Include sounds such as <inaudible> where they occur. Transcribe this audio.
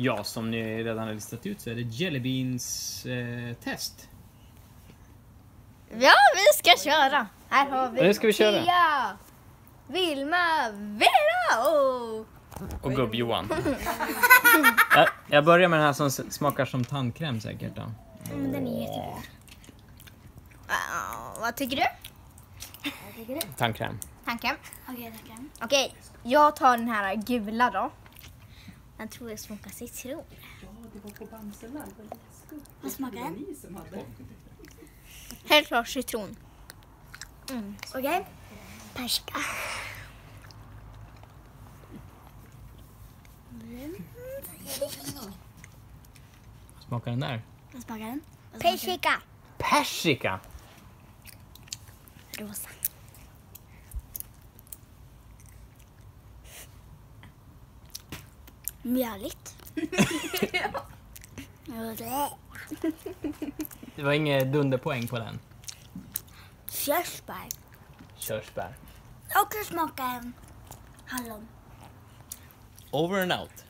Ja, som ni redan har listat ut så är det Jelly Beans eh, test. Ja, vi ska köra. Här har vi Nu ska vi köra. Tia, Vilma, Vera och... Och gubb-Johan. jag, jag börjar med den här som smakar som tandkräm säkert då. Mm, den är jättegod. Ah, vad tycker du? Tandkräm. Tandkräm? Okej, tackar. Okej, jag tar den här gula då. Den tror jag smakar citron. Vad smakar den? Helt klart citron. Okej. Perska. Smakar den där? Vad smakar den? Vad smakar den? Persika. Persika! Rosa. Mjöligt. <laughs> Det var inget dunderpoäng på den. Körsbär. Körsbär. Och det smakar hallon. Over and out.